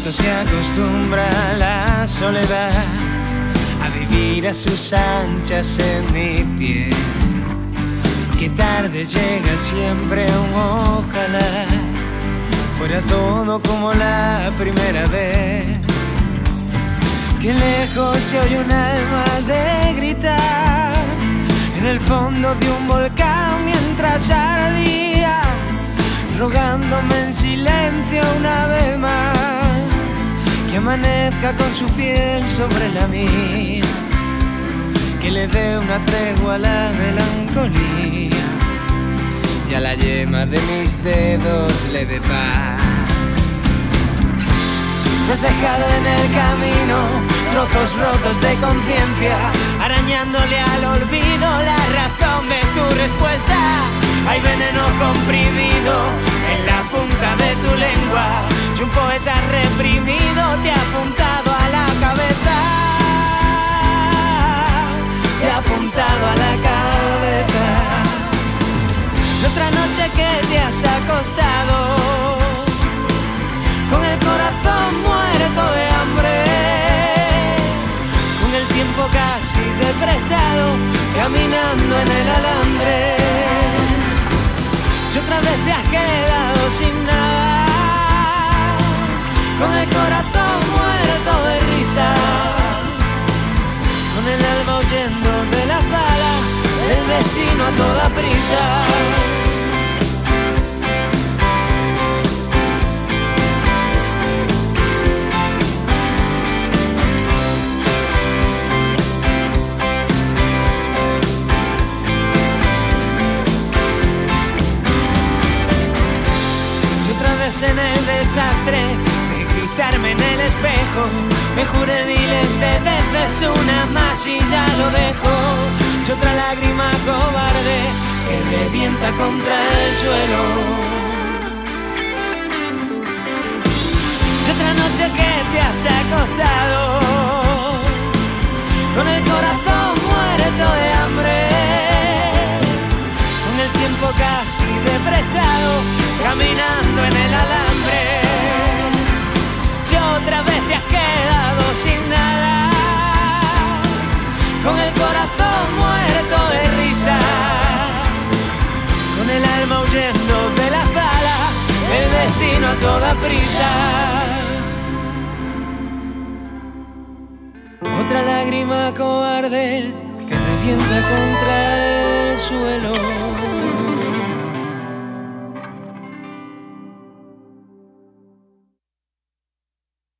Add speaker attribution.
Speaker 1: pronto se acostumbra a la soledad, a vivir a sus anchas en mi piel. Que tarde llega siempre un ojalá, fuera todo como la primera vez. Que lejos se oye un alma de gritar en el fondo de un volcán mientras ardía, rogándome en silencio una vez más amanezca con su piel sobre la mía, que le dé una tregua a la melancolía y a la yema de mis dedos le dé paz. Te has dejado en el camino trozos rotos de conciencia, arañándole al olvido que te has acostado con el corazón muerto de hambre, con el tiempo casi deprestado, caminando en el alambre. Y otra vez te has quedado sin nada, con el corazón muerto de risa, con el alma huyendo de las balas, el destino a toda prisa. En el desastre de gritarme en el espejo. Me juré miles de veces una más y ya lo dejo. Y otra lágrima cobarde que revienta contra el suelo. Y otra noche que te has acostado casi de prestado caminando en el alambre. Y otra vez te has quedado sin nada, con el corazón muerto de risa, con el alma huyendo de las balas, el destino a toda prisa. Otra lágrima cobarde que revienta contra el suelo.